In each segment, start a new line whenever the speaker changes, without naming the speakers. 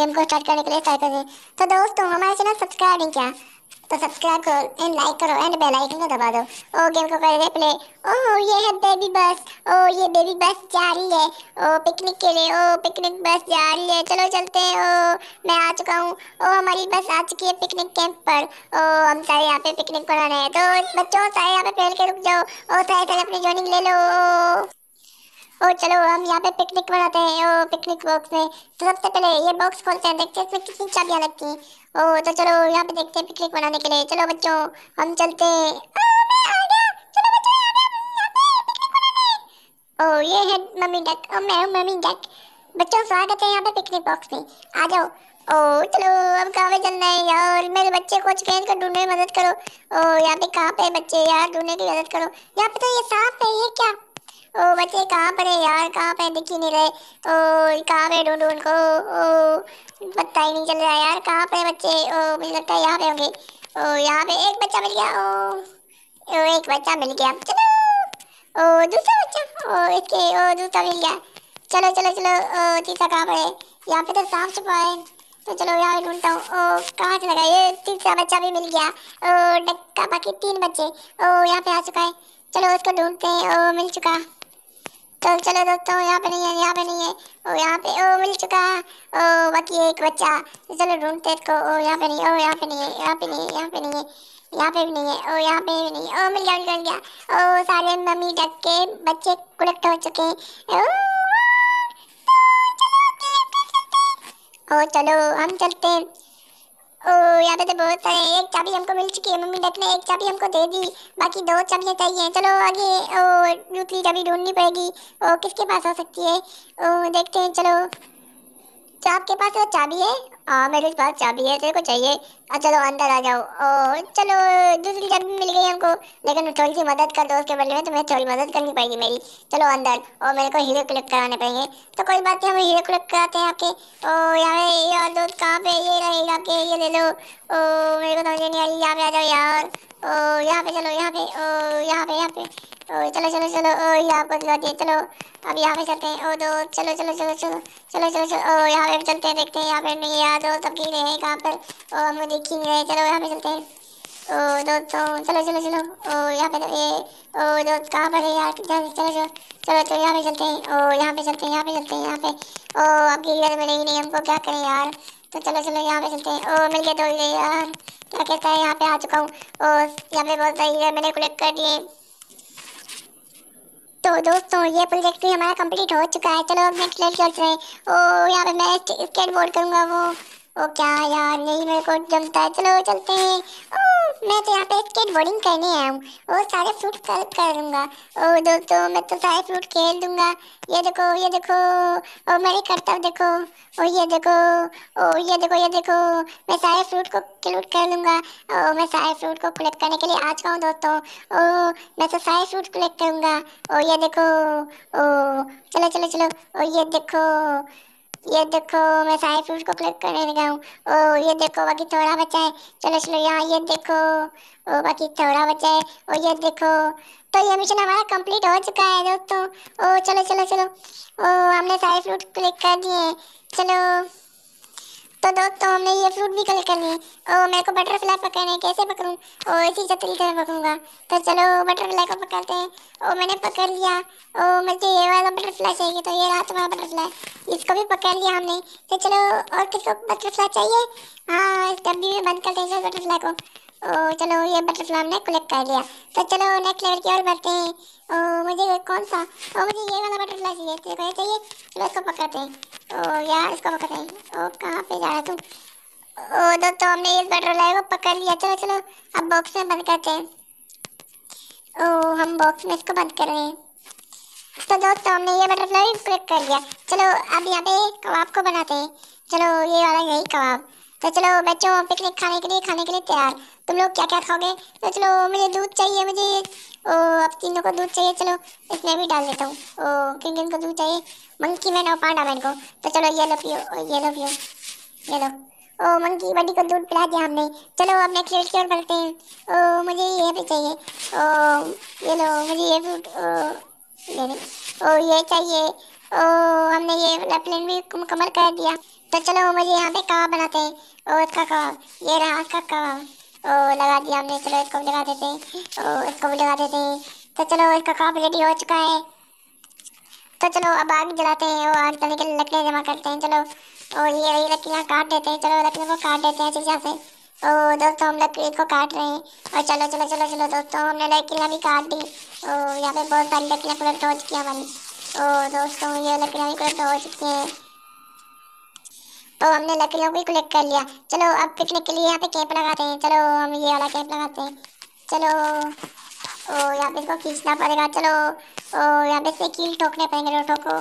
Game को start करने के लिए स्टार्ट करें तो दोस्तों, हमारे चैनल सब्सक्राइब नहीं किया तो सब्सक्राइब करो एंड लाइक करो एंड बेल आइकन को दबा दो। ओ, गेम को कर दे प्ले ओ, ये है बेबी बस ओ, ये बेबी बस जा रही है। ओ पिकनिक के लिए। ओ पिकनिक बस जा रही है। चलो चलते हैं। ओ, मैं आ चुका हूँ। ओ, हमारी बस आ चुकी है पिकनिक कैंप पर। ओ, हम सारे यहाँ पे पिकनिक पर आ रहे हैं। तो बच्चों, सारे यहाँ पे पहल के रुक जाओ। ओ, सारे सारे अपनी ज्वाइनिंग ले लो। ओ, चलो, हम यहाँ पे पिकनिक बनाते हैं। ओ पिकनिक बॉक्स में। तो सबसे पहले ये बॉक्स खोलते हैं, देखते हैं इसमें कितनी चाबियाँ लगती हैं। ओ तो चलो, यहाँ पे देखते हैं पिकनिक बनाने के लिए। चलो, बच्चों, हम चलते हैं। ओ ये है मम्मी डक। ओ, मैं हूँ मम्मी डक। बच्चों, स्वागत है यहाँ पे पिकनिक बॉक्स में। आ जाओ। ओ, चलो, अब कहाँ पे चलना है यार? मेरे बच्चे को चेंज कर ढूँढने में मदद करो। ओ, यहाँ पे कहाँ पे बच्चे यार ढूँढने की मदद करो। यहाँ पे तो ये सांप है, ये क्या? ओ बच्चे कहाँ पर है यार? कहाँ पे दिख ही नहीं रहे। ओ, कहाँ पे ढूंढूं उनको ओ, पता ही नहीं चल रहा यार, कहाँ पे बच्चे? ओ, मुझे लगता है यहाँ पे होंगे। ओ, यहाँ पे एक बच्चा मिल गया। ओ ओ, एक बच्चा मिल गया। चलो। ओ, दूसरा बच्चा। ओ, इसके, ओ, दूसरा मिल गया। चलो चलो चलो। ओ, तीसरा कहाँ पर है? यहाँ पे तो सांप छुपा है। तो चलो यहाँ पे ढूंढता हूँ। ओ, कहाँ से लगा? ये तीसरा बच्चा भी मिल गया। ओ, डक्का बाकी तीन बच्चे। ओ, यहाँ पे आ चुका है। चलो उसको ढूंढते हैं। ओ, मिल चुका। तो चलो दोस्तों, यहाँ पे नहीं है, यहाँ पे नहीं है। ओ, यहाँ पे, ओ, मिल चुका ओ, बाकी एक बच्चा। तो चलो ढूंढते इसको। ओ, यहाँ पे नहीं ओ, यहाँ पे नहीं है, यहाँ पे नहीं है, यहाँ पे नहीं है, यहाँ पे भी नहीं है, ओ, यहाँ पे भी नहीं ओ, मिल गया मिल गया ओ, सारे मम्मी डक के बच्चे कलेक्ट हो चुके हैं। ओ चलो, हम चलते हैं। ओ यहाँ पे तो बहुत सारे एक चाबी हमको मिल चुकी है, मम्मी डक ने एक चाबी हमको दे दी। बाकी दो चाबियाँ चाहिए चलो आगे, ओ, दूसरी चाबी ढूंढनी पड़ेगी। ओ, किसके पास हो सकती है? ओ, देखते हैं, चलो। तो आपके पास वो चाबी है हाँ मेरे पास चाबी है, तेरे को चाहिए। हाँ चलो अंदर आ जाओ। ओ चलो, दूसरी चाबी मिल गई हमको। लेकिन थोड़ी सी मदद कर दो, उसके बदले में तो तुम्हें थोड़ी मदद करनी पड़ेगी मेरी। चलो अंदर। और मेरे को हीरो क्लिक कराने पड़ेंगे। तो कोई बात नहीं, हम हीरो क्लिक कराते हैं आपके। ओ यहाँ यार दोस्त कहाँ पे? ये रहेगा आपके, ये ले लो। ओ मेरे को समझ नहीं आ रही, यहाँ पे आ जाओ यार। ओ यहाँ पे चलो, यहाँ पे। ओ यहाँ पे यहाँ पे। ओ चलो चलो चलो ओ यहाँ पर दिला दिए चलो अब यहाँ पे चलते हैं ओ दो चलो चलो चलो चलो चलो चलो चलो ओ यहाँ पे चलते हैं देखते हैं यहाँ पे नहीं यार दो सब गिरे हैं कहाँ पर ओ हम दिख ही नहीं रहे चलो यहाँ पे चलते हैं ओ दोस्तों चलो चलो चलो ओ यहाँ पे ये ओ दोस्त कहाँ पर है यार चलो चलो चलो चलो तो यहाँ पे चलते हैं ओ यहाँ पे चलते हैं यहाँ पे चलते हैं यहाँ पे ओ आपकी घर में नहीं हमको क्या करें यार तो चलो चलो यहाँ पे चलते हैं ओ मिल गया तो यार क्या कहता है यहाँ पे आ चुका हूँ ओ यहाँ पे बहुत सारी मैंने कलेक्ट कर दिए तो दोस्तों, ये प्रोजेक्ट भी हमारा कंप्लीट हो चुका है। चलो अब नेक्स्ट लेवल चलते हैं। ओ यहाँ पे मैं स्केट बोर्ड करूँगा वो। ओ क्या यार, यही मेरे को जमता है। चलो चलते हैं। ओ, मैं तो यहाँ पे स्केट बोर्डिंग करने आया हूँ। ओ, सारे फ्रूट कलेक्ट कर दूँगा। ओ, दोस्तों, मैं तो सारे फ्रूट खेल दूँगा। ये देखो ये देखो। ओ, मेरे कर्तव्य देखो। ओ, ये देखो। ओ, ये देखो ये देखो। मैं सारे फ्रूट को कलेक्ट कर लूँगा ओ, मैं सारे फ्रूट को कलेक्ट करने के लिए आ चुका हूँ, दोस्तों। ओ, मैं तो सारे फ्रूट कलेक्ट करूँगा। ओ, ये देखो। ओ, चलो चलो चलो। ओ, ये देखो। ये देखो, मैं सारे फ्रूट को कलेक्ट करने लगा हूँ। ओ ये देखो, बाकी थोड़ा बचा है। चलो चलो, यहाँ ये देखो। ओ बाकी थोड़ा बचा है। ओ ये देखो। तो ये मिशन हमारा कंप्लीट हो चुका है दोस्तों। ओ चलो चलो चलो। ओ हमने सारे फ्रूट कलेक्ट कर दिए चलो। तो दोस्तों, हमने ये फ्रूट भी कलेक्ट कर लिए ओ मेरे को बटरफ्लाई पकड़ने कैसे पकड़ूँ? ओ इसी छतरी से पकड़ूँगा। तो चलो बटरफ्लाई को पकड़ते हैं। ओ मैंने पकड़ लिया। ओ मुझे ये वाला बटरफ्लाई चाहिए। तो ये रहा तुम्हारा बटरफ्लाई इसको भी पकड़ लिया हमने। तो चलो, और किसको बटरफ्लाई चाहिए? हाँ इस डब्बी में बंद कर देंगे बटरफ्लाई को। ओ, चलो, ये बटरफ्लाई हमने कलेक्ट कर लिया। तो चलो नेक्स्ट लेवल की ओर बढ़ते हैं। ओ, मुझे कौन सा? ओ, मुझे ये वाला बटरफ्लाई चाहिए। तेरे को ये चाहिए? चलो, इसको पकड़ते हैं। ओ, यार, इसको पकड़ते हैं। ओ, कहाँ पे जा रहा तुम ओ, दोस्तों, हमने इस बटरफ्लाई को पकड़ लिया। चलो चलो, अब बॉक्स में बंद करते हैं। ओ, हम बॉक्स में इसको बंद कर रहे हैं। तो दोस्तों हमने ये बटरफ्लाई कलेक्ट कर लिया चलो, अब यहाँ पे कबाब को बनाते हैं। चलो, ये वाला यही कबाब। तो चलो, बच्चों पिकनिक खाने के लिए, खाने के लिए तैयार। तुम लोग क्या क्या खाओगे? तो चलो, मुझे दूध चाहिए, मुझे। ओ, अब तीनों को दूध चाहिए, चलो, इसमें भी डाल देता हूँ। ओ किन को दूध चाहिए? मंकी मैन और पांडा मैन को। तो चलो, ये लो पियो, ये लो पियो, ये लो। ओ मंकी बडी को दूध पिला दिया हमने। चलो, अब नेक्स्ट की ओर बढ़ते हैं। ओ, मुझे ये भी चाहिए। ओ, ये लो, मुझे ये फ्रूट ओ ये ओ, ये चाहिए। ओ, हमने ये वाला प्लेन भी मुकम्मल कर दिया। तो चलो मुझे यहाँ पे कबाब बनाते हैं। और इसका कबाब, ये रहा इसका कबाब। ओ, लगा दिया हमने, चलो, इसको भी लगा देते हैं। ओ, इसको भी लगा देते हैं। तो चलो, इसका कबाब रेडी हो चुका है। तो चलो, अब आग जलाते हैं। और आग जलने के लिए लकड़ियाँ जमा करते हैं। चलो और ये रही लकड़ियाँ, काट देते हैं। चलो, लकड़ियों को काट देते हैं शीशा से। ओ, दोस्तों, हम लकड़ी को काट रहे हैं। और चलो चलो चलो चलो, दोस्तों, हमने लकड़ियाँ भी काट दी। ओ, यहाँ पे बहुत सारी लकड़ियाँ कलेक्ट हो चुकी हैं हमारी ओ, दोस्तों, ये लकड़ियाँ भी कलेक्ट हो चुकी हैं। ओ, हमने लकड़ियों को कलेक्ट कर लिया। चलो, अब पिकनिक के लिए यहाँ पे कैंप लगाते हैं? चलो, हम ये वाला कैंप लगाते हैं। चलो, ओ, यहाँ पे इसको खींचना पड़ेगा। चलो, ओ, यहाँ पे से कील ठोकने पड़ेंगे रोटों को।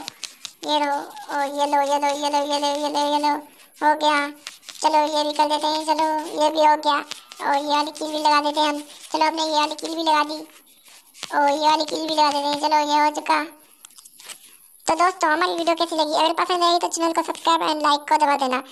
ये लो, ओ, ये लो ये लो ये लो ये लो ये लो ये लो, हो गया। चलो ये भी कर देते हैं, चलो ये भी हो गया। और ये वाली कील भी लगा देते हैं हम। चलो हमने ये वाली कील भी लगा दी। और ये वाली कील भी लगा देते हैं, चलो ये हो चुका। तो दोस्तों, हमारी वीडियो कैसी लगी? अगर पसंद आई तो चैनल को सब्सक्राइब एंड लाइक को दबा देना।